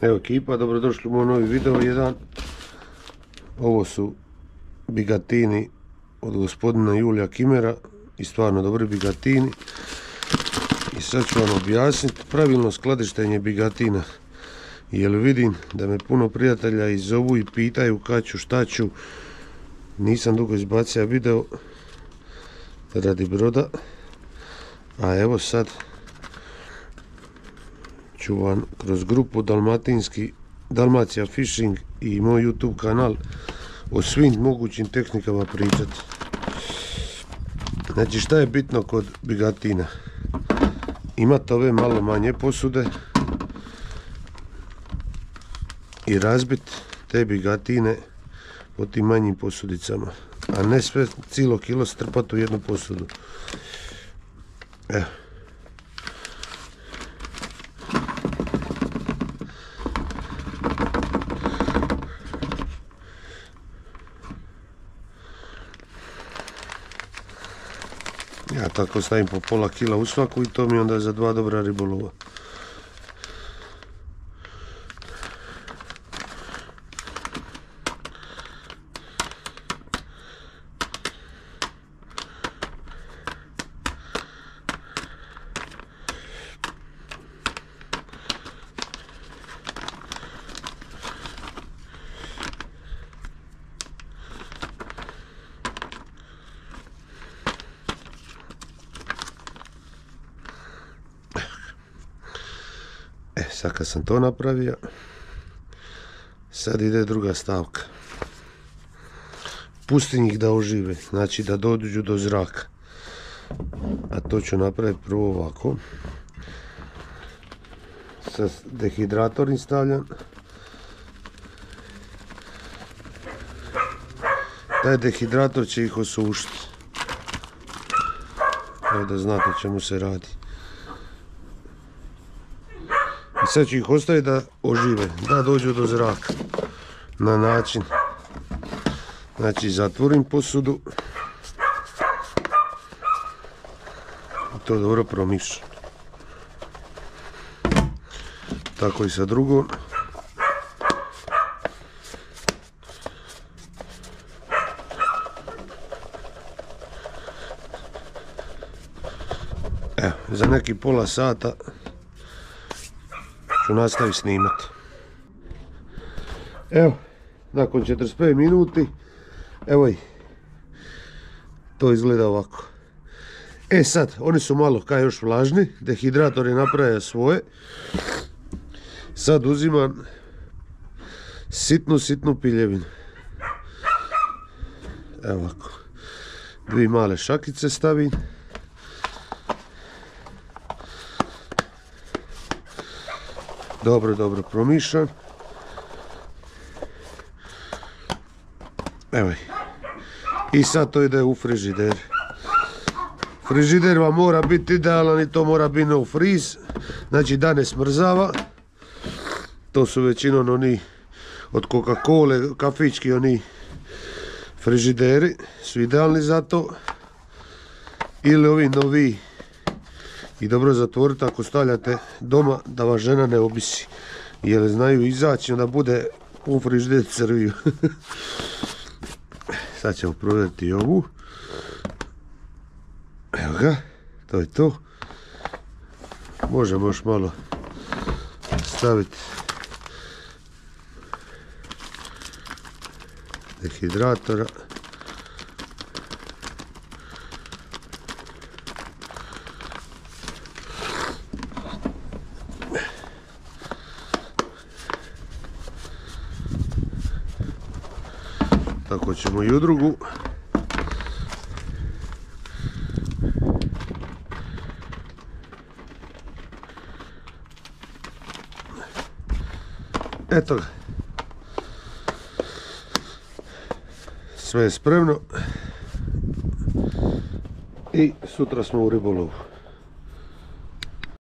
Evo ekipa, dobrodošli u moj novi video jedan. Ovo su bigatini od gospodina Julija Kimera i stvarno dobri bigatini. I sad ću vam objasniti pravilno skladištenje bigatina. Jer vidim da me puno prijatelja i zovu i pitaju kad ću, šta ću. Nisam dugo izbacio video radi broda. A evo sad ću vam kroz grupu Dalmatinski, Dalmacija Fishing i moj YouTube kanal o svim mogućim tehnikama pričati. Znači šta je bitno kod bigatina? Imate ove malo manje posude i razbit te bigatine po tim manjim posudicama. A ne sve cijelo kilo strpati u jednu posudu. Evo. Tako stavim po pola kila u svaku i to mi onda za dva dobra ribolova. E, sad kad sam to napravio, sad ide druga stavka. Pusti njih da ožive, znači da dođu do zraka. A to ću napraviti prvo ovako. Sa dehidrator stavljam. Taj dehidrator će ih osušiti. Evo da znate čemu se radi. I sad ću ih ostaviti da ožive, da dođu do zraka. Na način. Znači zatvorim posudu. I to dobro promišljam. Tako i sa drugom. Evo, za neki pola sata ću nastaviti snimat. Evo, nakon 45 minuti, evo i to izgleda ovako. E sad, oni su malo kaj još vlažni, dehidrator je napravio svoje. Sad uzimam sitnu, sitnu piljevinu. Evo ovako. Dvije male šakice stavim. Dobro, dobro promišljam. Evo I sad to ide u frižider. Frižider vam mora biti idealan i to mora biti no freeze. Znači da ne smrzava. To su većinom oni od Coca-Cola, kafički oni frižideri su idealni za to. Ili ovi novi i dobro zatvoriti ako stavljate doma da vas žena ne obisi. Jer znaju izaći onda bude u frižider crviju. Sad ćemo provjeriti ovu. Evo ga, to je to. Možemo još malo staviti dehidratora. Tako ćemo i u drugu. Eto ga. Sve je spremno. I sutra smo u ribolovu.